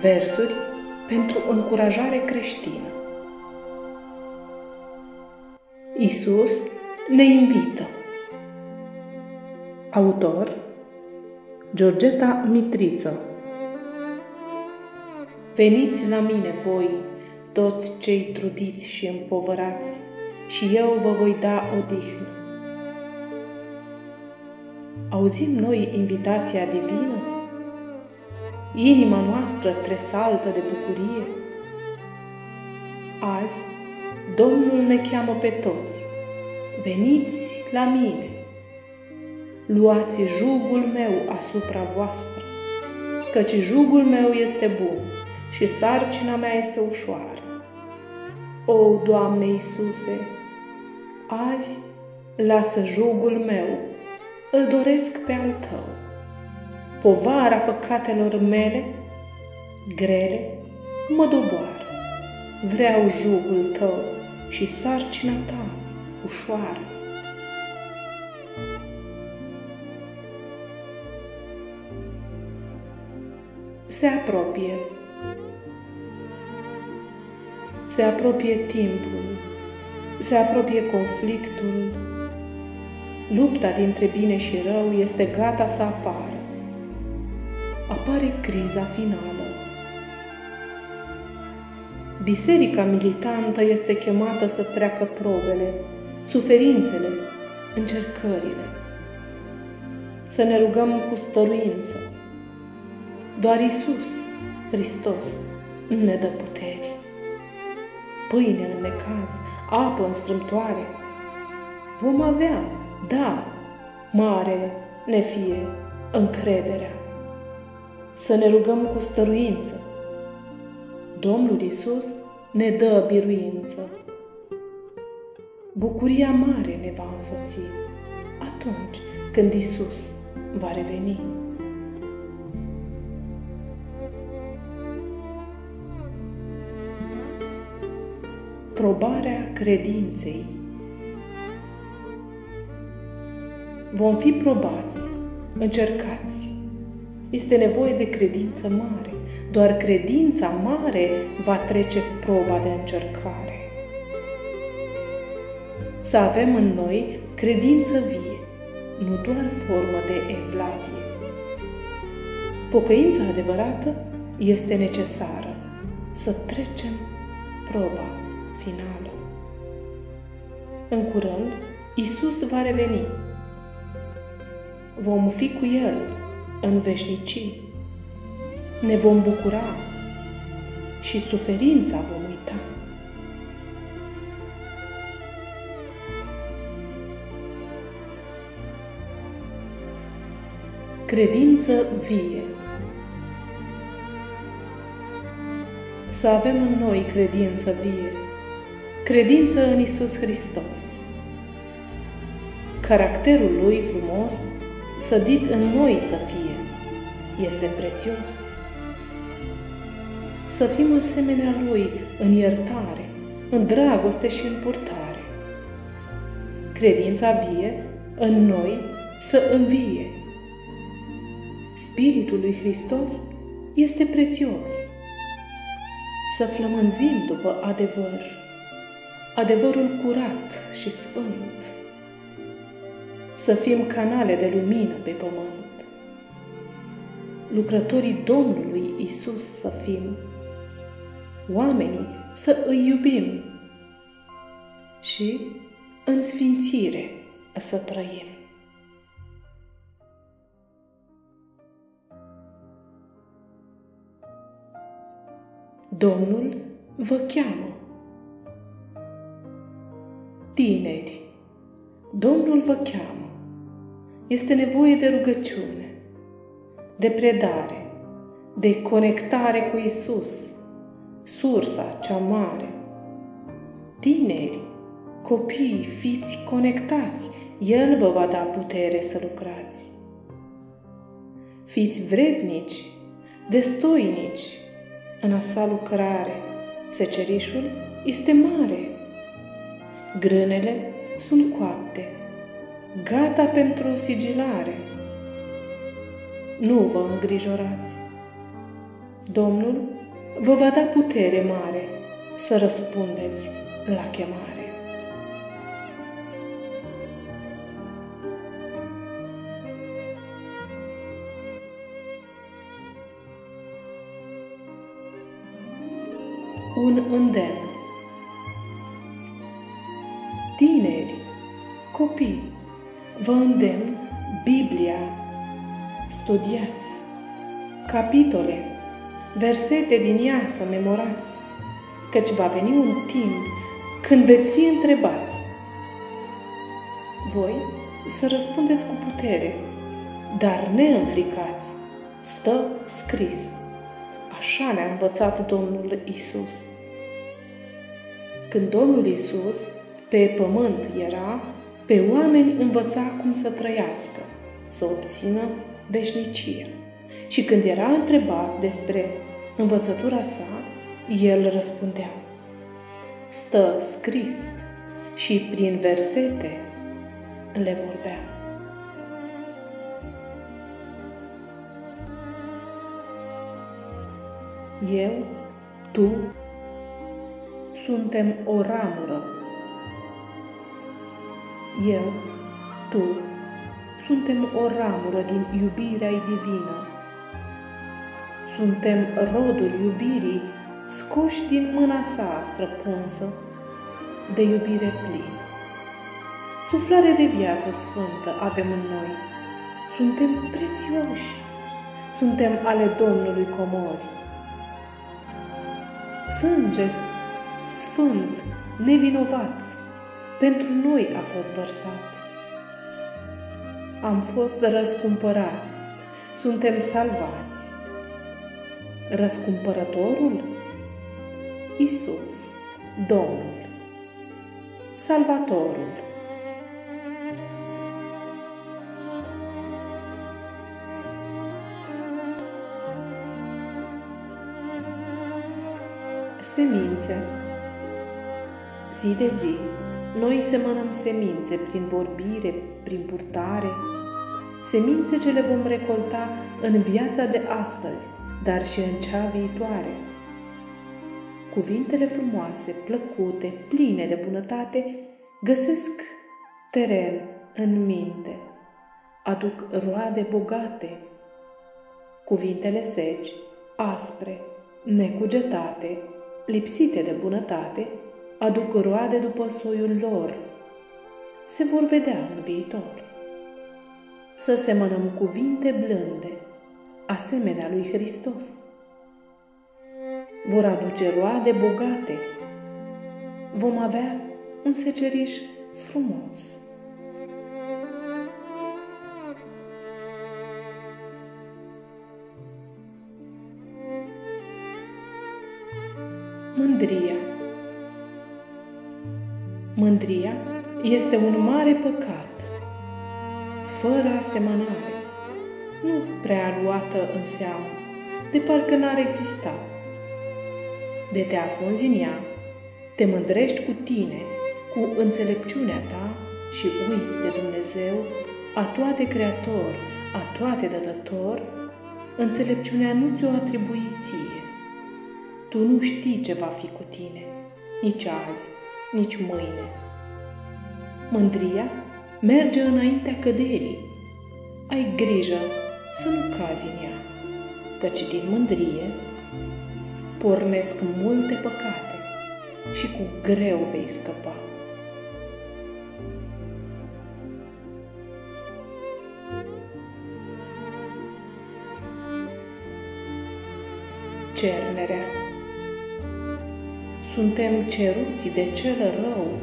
Versuri pentru încurajare creștină. Isus ne invită. Autor Georgeta Mitriță Veniți la mine voi, toți cei trudiți și împovărați, și eu vă voi da odihnă. Auzim noi invitația divină? Inima noastră tresaltă de bucurie. Azi, Domnul ne cheamă pe toți. Veniți la mine. Luați jugul meu asupra voastră, căci jugul meu este bun și sarcina mea este ușoară. O, Doamne Iisuse, azi lasă jugul meu, îl doresc pe al Tău. Povara păcatelor mele, grele, mă doboară. Vreau jugul Tău și sarcina Ta ușoară. Se apropie se apropie timpul, se apropie conflictul, lupta dintre bine și rău este gata să apară. Apare criza finală. Biserica militantă este chemată să treacă probele, suferințele, încercările. Să ne rugăm cu stăruință. Doar Isus, Hristos, ne dă puteri pâine în necaz, apă în strâmtoare. Vom avea, da, mare ne fie încrederea. Să ne rugăm cu stăruință. Domnul Isus ne dă biruință. Bucuria mare ne va însoți atunci când Isus va reveni. probarea credinței. Vom fi probați, încercați. Este nevoie de credință mare. Doar credința mare va trece proba de încercare. Să avem în noi credință vie, nu doar formă de evlavie. Pocăința adevărată este necesară să trecem proba finală. În curând, Isus va reveni. Vom fi cu El în veșnicii. Ne vom bucura și suferința vom uita. Credință vie. Să avem în noi credință vie Credință în Isus Hristos. Caracterul lui frumos, sădit în noi să fie, este prețios. Să fim asemenea lui în iertare, în dragoste și în purtare. Credința vie în noi să învie. Spiritul lui Hristos este prețios. Să flămânzim după adevăr adevărul curat și sfânt, să fim canale de lumină pe pământ, lucrătorii Domnului Isus să fim, oamenii să îi iubim și în sfințire să trăim. Domnul vă cheamă Tineri, Domnul vă cheamă. Este nevoie de rugăciune, de predare, de conectare cu Isus, sursa cea mare. Tineri, copii, fiți conectați, El vă va da putere să lucrați. Fiți vrednici, destoinici în a sa lucrare. Secerișul este mare Grânele sunt coapte, gata pentru sigilare. Nu vă îngrijorați. Domnul vă va da putere mare să răspundeți la chemare. Un îndemn. Tineri, copii, vă îndemn Biblia, studiați capitole, versete din ea să memorați, căci va veni un timp când veți fi întrebați. Voi să răspundeți cu putere, dar neînfricați, stă scris. Așa ne-a învățat Domnul Isus. Când Domnul Isus pe pământ era, pe oameni învăța cum să trăiască, să obțină veșnicia. Și când era întrebat despre învățătura sa, el răspundea, stă scris și prin versete le vorbea. Eu, tu, suntem o ramură. Eu, tu, suntem o ramură din iubirea divină. Suntem rodul iubirii scoși din mâna sa străpunsă de iubire plină. Suflare de viață sfântă avem în noi. Suntem prețioși. Suntem ale Domnului comori. Sânge sfânt, nevinovat, pentru noi a fost vărsat. Am fost răscumpărați, suntem salvați. Răscumpărătorul? Isus, Domnul, Salvatorul. Semințe Zi de zi, noi semănăm semințe prin vorbire, prin purtare, semințe ce le vom recolta în viața de astăzi, dar și în cea viitoare. Cuvintele frumoase, plăcute, pline de bunătate, găsesc teren în minte, aduc roade bogate. Cuvintele seci, aspre, necugetate, lipsite de bunătate, aduc roade după soiul lor. Se vor vedea în viitor. Să semănăm cuvinte blânde, asemenea lui Hristos. Vor aduce roade bogate. Vom avea un seceriș frumos. Mândria Mândria este un mare păcat, fără asemănare, nu prea luată în seamă, de parcă n-ar exista. De te afunzi în ea, te mândrești cu tine, cu înțelepciunea ta și uiți de Dumnezeu, a toate creator, a toate dătător, înțelepciunea nu ți-o atribui ție. Tu nu știi ce va fi cu tine, nici azi, nici mâine. Mândria merge înaintea căderii. Ai grijă să nu cazi în ea, căci din mândrie pornesc multe păcate și cu greu vei scăpa. Cernerea suntem ceruți de cel rău,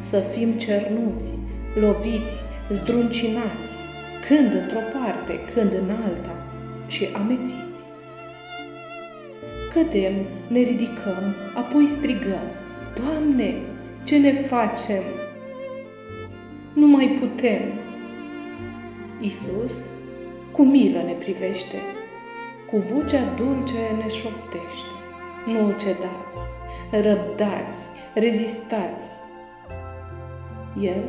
să fim cernuți, loviți, zdruncinați, când într-o parte, când în alta și amețiți. Cădem, ne ridicăm, apoi strigăm, Doamne, ce ne facem? Nu mai putem. Isus cu milă ne privește, cu vocea dulce ne șoptește. Nu cedați, răbdați, rezistați. El,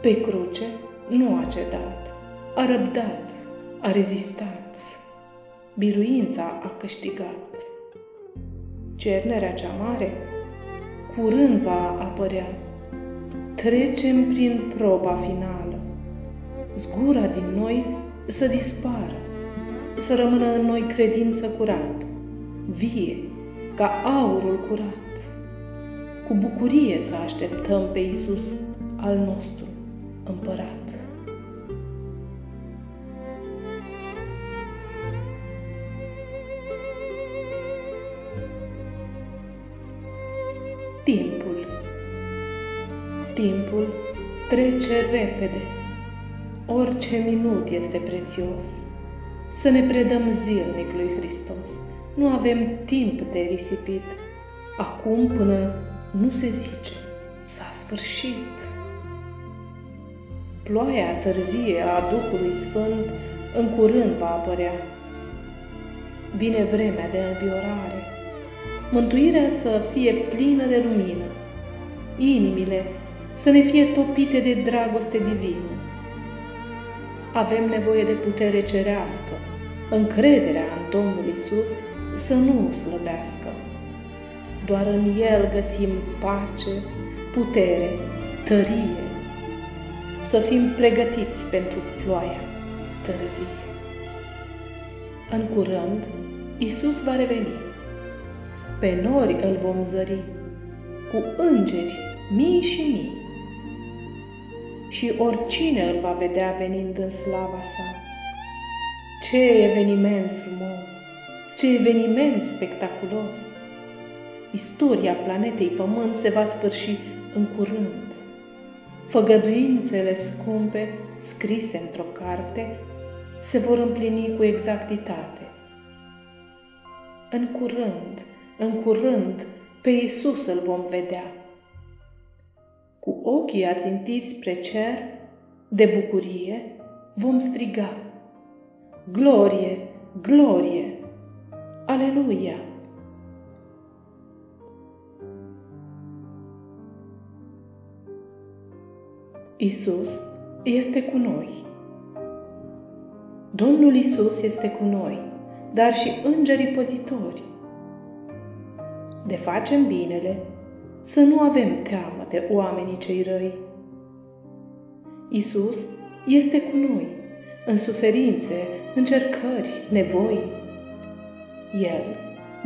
pe cruce, nu a cedat, a răbdat, a rezistat. Biruința a câștigat. cernerea cea mare, curând va apărea. Trecem prin proba finală. Zgura din noi să dispară, să rămână în noi credință curată, vie, ca aurul curat. Cu bucurie să așteptăm pe Isus al nostru împărat. Timpul Timpul trece repede. Orice minut este prețios. Să ne predăm zilnic lui Hristos. Nu avem timp de risipit. Acum până nu se zice, s-a sfârșit. Ploaia târzie a Duhului Sfânt în curând va apărea. Vine vremea de înviorare. Mântuirea să fie plină de lumină. Inimile să ne fie topite de dragoste divină. Avem nevoie de putere cerească, încrederea în Domnul Isus să nu slăbească. Doar în El găsim pace, putere, tărie, să fim pregătiți pentru ploaia târzie. În curând, Isus va reveni. Pe nori îl vom zări, cu îngeri mii și mii și oricine îl va vedea venind în slava sa. Ce eveniment frumos! Ce eveniment spectaculos! Istoria planetei Pământ se va sfârși în curând. Făgăduințele scumpe, scrise într-o carte, se vor împlini cu exactitate. În curând, în curând, pe Isus îl vom vedea cu ochii ațintiți spre cer, de bucurie, vom striga. Glorie, glorie, aleluia! Isus este cu noi. Domnul Isus este cu noi, dar și îngerii păzitori. De facem binele, să nu avem teamă de oamenii cei răi. Isus este cu noi, în suferințe, încercări, nevoi. El,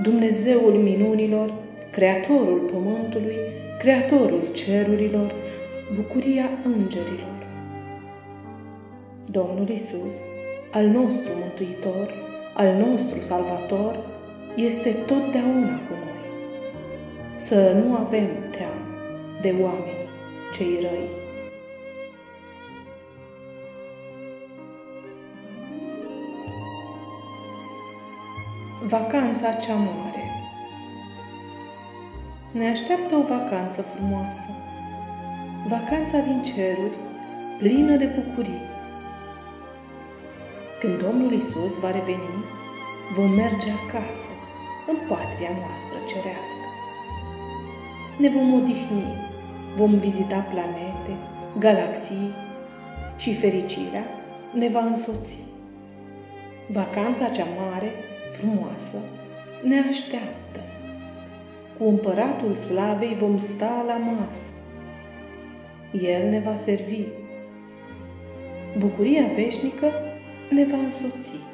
Dumnezeul minunilor, Creatorul pământului, Creatorul cerurilor, bucuria îngerilor. Domnul Isus, al nostru Mântuitor, al nostru Salvator, este totdeauna cu noi să nu avem teamă de oameni cei răi. Vacanța cea mare Ne așteaptă o vacanță frumoasă, vacanța din ceruri, plină de bucurii. Când Domnul Isus va reveni, vom merge acasă, în patria noastră cerească ne vom odihni, vom vizita planete, galaxii și fericirea ne va însoți. Vacanța cea mare, frumoasă, ne așteaptă. Cu împăratul slavei vom sta la masă. El ne va servi. Bucuria veșnică ne va însoți.